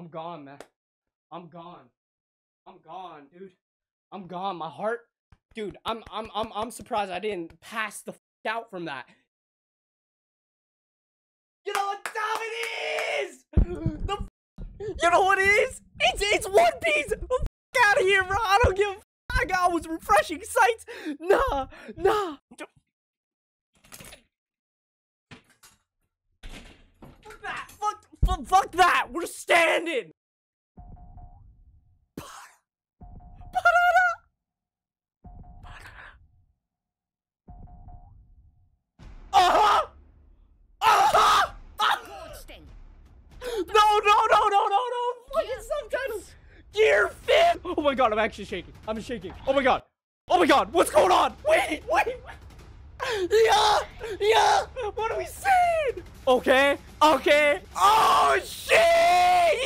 I'm gone, man. I'm gone. I'm gone, dude. I'm gone. My heart, dude. I'm I'm I'm I'm surprised I didn't pass the out from that. You know what time it is? The you know what it is? It's it's One Piece. Out of here, bro. I don't give a I got was refreshing sights. Nah, nah. D- Fuck that. Fuck, that. We're standing. No, no, no, no, no! Fucking! Gear fit! Oh my god, I'm actually shaking. I'm shaking. Oh my god. Oh my god, what's going on? Wait, wait, wait! Yeah! Yeah! What are we saying? Okay, okay. Oh shit!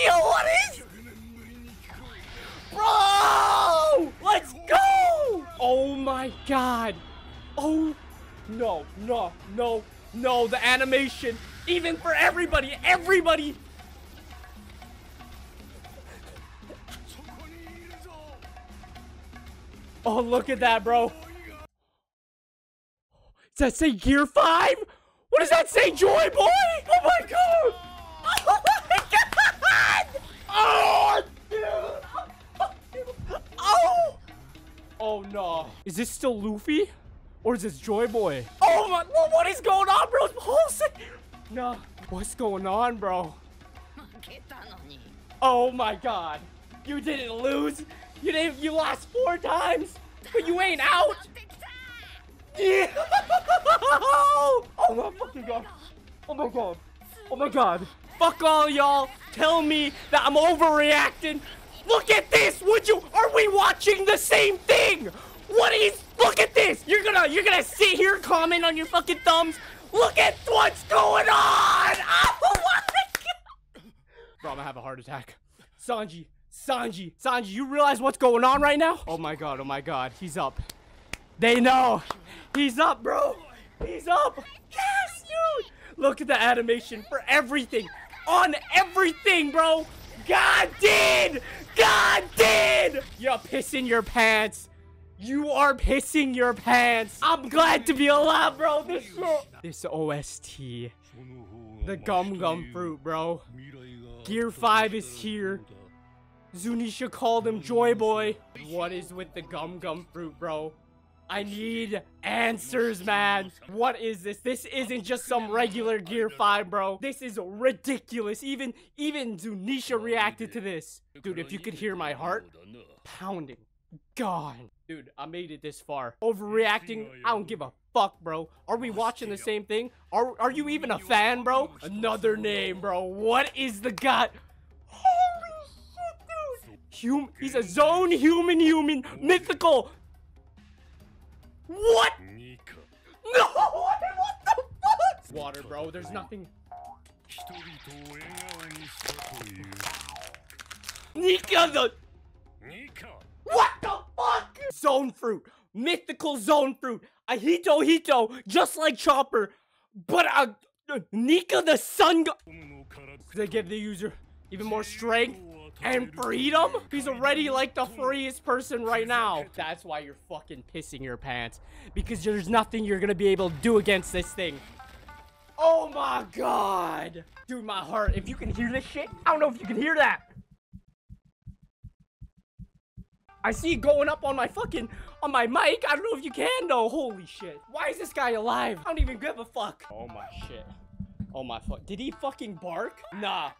Yo, what is? Bro! Let's go! Oh my god. Oh no, no, no, no, the animation. Even for everybody, everybody. Oh, look at that, bro. Does that say Gear 5? What does that say, Joy Boy? Oh my god! Oh my god! Oh, dude! Oh! Oh no. Is this still Luffy? Or is this Joy Boy? Oh my, wha- what is going on, bro? It's pulsing. No, what's going on, bro? Oh my god. You didn't lose. You didn't, you lost four times, but you ain't out. Yeah. oh my fucking god. Oh my god. Oh my god. Fuck all y'all. Tell me that I'm overreacting. Look at this. Would you? Are we watching the same thing? What is? Look at this. You're gonna you're gonna sit here comment on your fucking thumbs. Look at what's going on. Oh my god. Bro, I'm gonna have a heart attack. Sanji, Sanji, Sanji, you realize what's going on right now? Oh my god, oh my god, he's up. They know. He's up, bro. He's up. Yes, dude. Look at the animation for everything. On everything, bro. God did. God did. You're pissing your pants. You are pissing your pants. I'm glad to be alive, bro. This This OST. The gum gum fruit, bro. Gear 5 is here. Zunisha called him Joy Boy. What is with the gum gum fruit, bro? I need answers, man. What is this? This isn't just some regular Gear 5, bro. This is ridiculous. Even even Zunisha reacted to this. Dude, if you could hear my heart pounding. Gone. Dude, I made it this far. Overreacting? I don't give a fuck, bro. Are we watching the same thing? Are are you even a fan, bro? Another name, bro. What is the god? Holy shit, dude. Hum he's a Zoan human human mythical. What? No! What the fuck? Water, bro. There's nothing. Nika the. Nika. What the fuck? Zone fruit. Mythical Zoan fruit. A Hito Hito, just like Chopper. But a, a Nika the Sun God. They give the user even more strength and freedom. He's already like the freest person right now. That's why you're fucking pissing your pants. Because there's nothing you're gonna be able to do against this thing. Oh my god. Dude, my heart. If you can hear this shit, I don't know if you can hear that. I see it going up on my fucking, on my mic. I don't know if you can though. Holy shit. Why is this guy alive? I don't even give a fuck. Oh my shit. Oh my fuck. Did he fucking bark? Nah.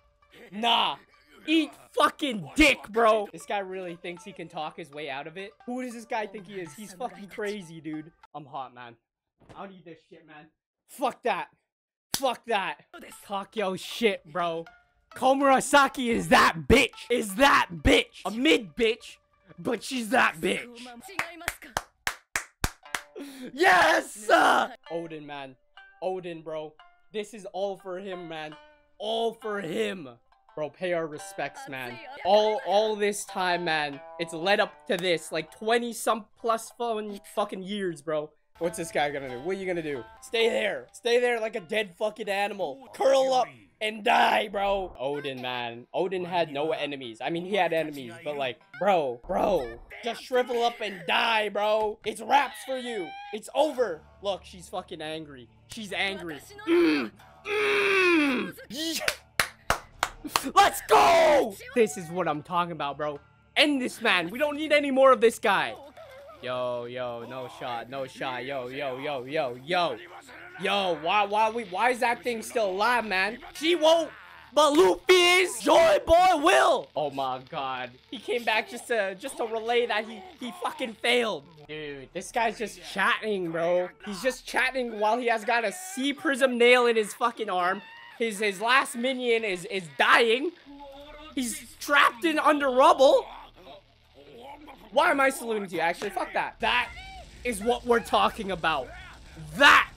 Nah. Eat fucking dick, bro. This guy really thinks he can talk his way out of it. Who does this guy think he is? He's fucking crazy, dude. I'm hot, man. I don't need this shit, man. Fuck that. Fuck that. Talk your shit, bro. Komurasaki is that bitch. Is that bitch. A mid bitch, but she's that bitch. Yes! uh! Oden, man. Oden, bro. This is all for him, man. All for him. Bro, pay our respects, man. All all this time, man. It's led up to this. Like 20 some plus fun fucking years, bro. What's this guy gonna do? What are you gonna do? Stay there. Stay there like a dead fucking animal. Curl up and die, bro. Oden, man. Oden had no enemies. I mean, he had enemies, but like, bro, bro, just shrivel up and die, bro. It's wraps for you. It's over. Look, she's fucking angry. She's angry. Mm, mm. Let's go! This is what I'm talking about, bro. End this man. We don't need any more of this guy. Yo, yo, no shot, no shot. Yo, yo, yo, yo, yo. Yo, why, why, we, why is that thing still alive, man? She won't, but Luffy is. Joy Boy will. Oh my God, he came back just to, just to relay that he, he fucking failed. Dude, this guy's just chatting, bro. He's just chatting while he has got a sea prism nail in his fucking arm. His, his last minion is, is dying. He's trapped in under rubble. Why am I saluting to you? Actually, fuck that. That is what we're talking about. That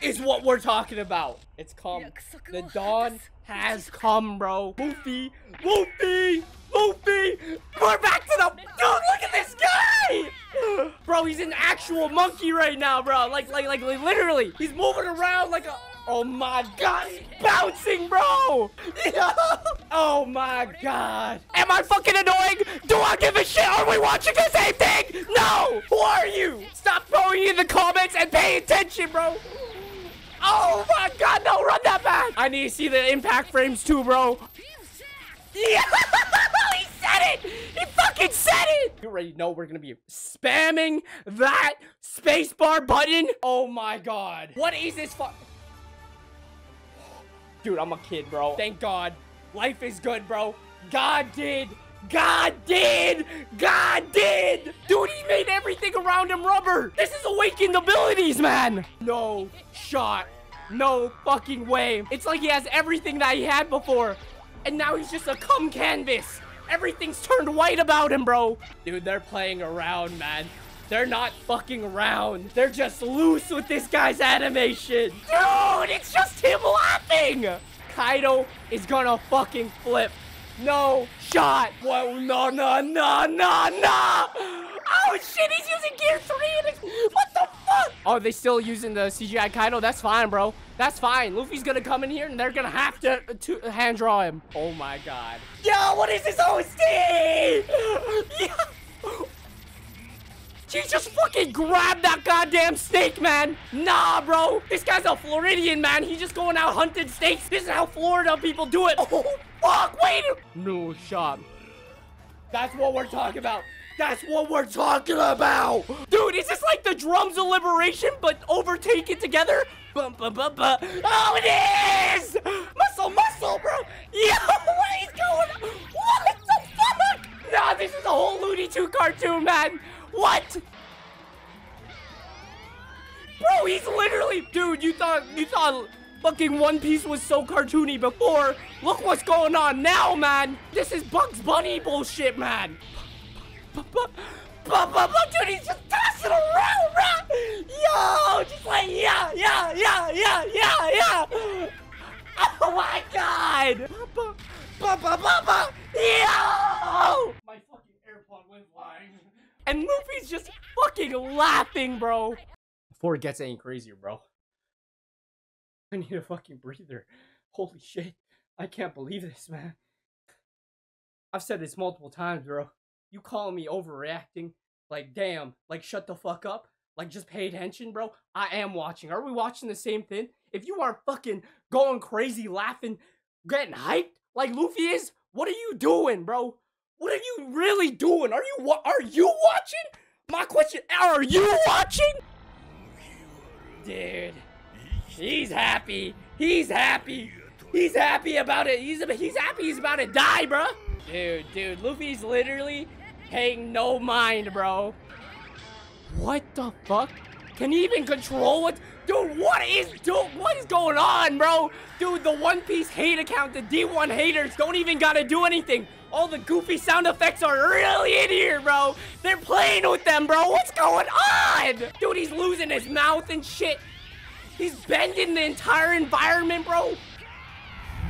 is what we're talking about. It's come. The dawn has come, bro. Luffy, Luffy, Luffy. We're back to the. Dude, look at this guy. Bro, he's an actual monkey right now, bro. Like, like, like, like literally. He's moving around like a. Oh my god, he's bouncing, bro! oh my god. Am I fucking annoying? Do I give a shit? Are we watching the same thing? No! Who are you? Stop throwing in the comments and pay attention, bro! Oh my god, no, run that back! I need to see the impact frames too, bro. Yeah! he said it! He fucking said it! You already know we're gonna be spamming that spacebar button? Oh my god. What is this fuck? Dude, I'm a kid, bro. Thank God. Life is good, bro. God did. God did! God did! Dude, he made everything around him rubber! This is awakened abilities, man! No shot. No fucking way. It's like he has everything that he had before. And now he's just a cum canvas. Everything's turned white about him, bro. Dude, they're playing around, man. They're not fucking around. They're just loose with this guy's animation. Dude, it's just him laughing. Kaido is gonna fucking flip. No shot. Whoa, no, no, no, no, no. Oh shit, he's using gear three. and what the fuck? Oh, they still using the CGI Kaido? That's fine, bro. That's fine. Luffy's gonna come in here and they're gonna have to, to hand draw him. Oh my god. Yo, what is this OST? yeah. She just fucking grabbed that goddamn snake, man. Nah, bro. This guy's a Floridian, man. He's just going out hunting snakes. This is how Florida people do it. Oh, fuck. Wait. No shot. That's what we're talking about. That's what we're talking about. Dude, is this like the drums of liberation, but overtaken together? Bum, bum, bum, bum. Oh, it is! Muscle, muscle, bro. Yo, what is going on? What Nah, this is a whole Looney Tune cartoon, man. What? Bro, he's literally... Dude, you thought... You thought fucking One Piece was so cartoony before. Look what's going on now, man. This is Bugs Bunny bullshit, man. Dude, he's just tossing around, bro. Yo, just like, yeah, yeah, yeah, yeah, yeah, yeah. Oh my god. Yo! My fucking AirPod went flying. And Luffy's just fucking laughing, bro. Before it gets any crazier, bro. I need a fucking breather. Holy shit. I can't believe this, man. I've said this multiple times, bro. You call me overreacting. Like, damn. Like, shut the fuck up. Like, just pay attention, bro. I am watching. Are we watching the same thing? If you are fucking going crazy, laughing, getting hyped like Luffy is, what are you doing, bro? What are you really doing? Are you are you watching? My question, are you watching? Dude, he's happy. He's happy. He's happy about it. He's he's happy he's about to die, bro. Dude, dude, Luffy's literally paying no mind, bro. What the fuck? Can he even control it? Dude, what is dude, what is going on, bro? Dude, the One Piece hate account, the D1 haters don't even gotta do anything. All the goofy sound effects are really in here, bro. They're playing with them, bro. What's going on? Dude, he's losing his mouth and shit. He's bending the entire environment, bro.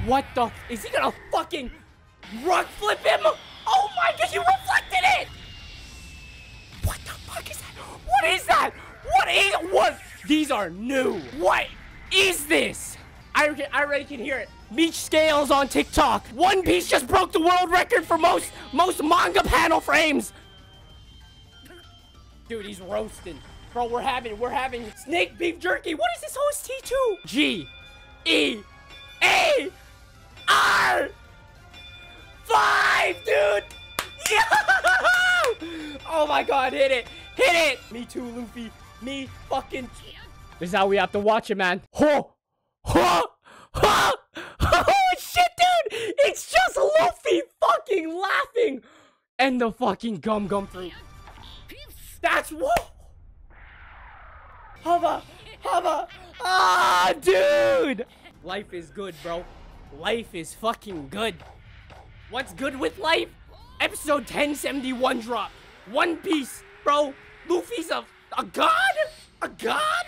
What the? Is he gonna fucking rug flip him? Oh my god, you reflected it! What the fuck is that? What is that? What is what? These are new. What is this? I, I already can hear it. Beach Scales on TikTok. One Piece just broke the world record for most most manga panel frames. Dude, he's roasting. Bro, we're having we're having snake beef jerky. What is this host T2? G E A R five, dude. oh my god, hit it. Hit it. Me too, Luffy. Me fucking This is how we have to watch it, man. Ho! Ho! Ho! It's just Luffy fucking laughing! And the fucking gum gum through. That's what Hubba! Hubba! Ah, dude! Life is good, bro. Life is fucking good. What's good with life? Episode 1071 drop. One Piece, bro. Luffy's a, a god? A god?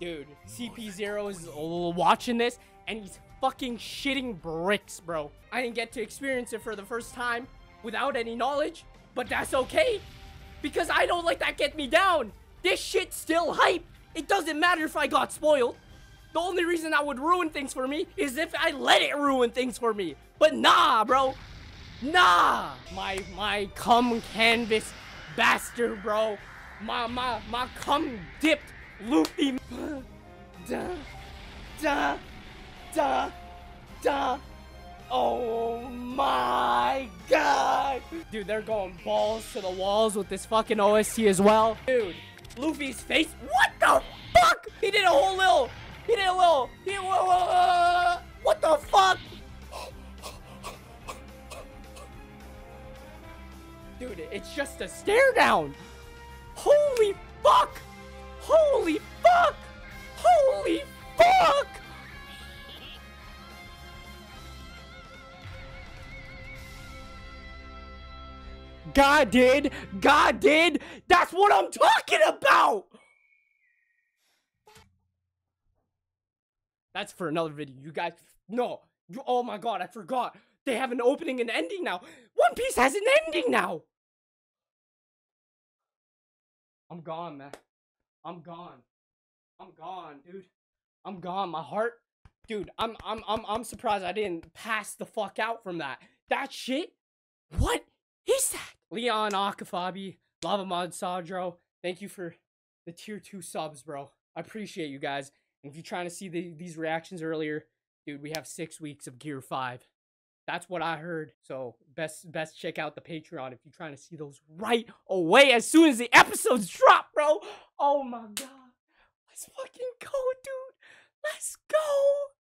Dude, CP0 is watching this and he's fucking shitting bricks, bro. I didn't get to experience it for the first time without any knowledge, but that's okay because I don't let that get me down. This shit's still hype. It doesn't matter if I got spoiled. The only reason that would ruin things for me is if I let it ruin things for me. But nah, bro. Nah. My my cum canvas bastard, bro. My my my cum dipped Luffy. da da da da. Oh my god. Dude, they're going balls to the walls with this fucking OST as well. Dude, Luffy's face. What the fuck? He did a whole little. He did a little. He, what the fuck? Dude, it's just a stare down. Holy fuck. God did. God did. That's what I'm talking about. That's for another video. You guys, no. You, oh my god, I forgot. They have an opening and ending now. One Piece has an ending now. I'm gone, man. I'm gone. I'm gone, dude. I'm gone. My heart, dude. I'm I'm I'm I'm surprised I didn't pass the fuck out from that. That shit. What? Leon Akafabi, Lava Mod Sadro, thank you for the tier 2 subs, bro. I appreciate you guys. And if you're trying to see the, these reactions earlier, dude, we have six weeks of Gear 5. That's what I heard. So best best check out the Patreon if you're trying to see those right away as soon as the episodes drop, bro. Oh my god. Let's fucking go, dude. Let's go.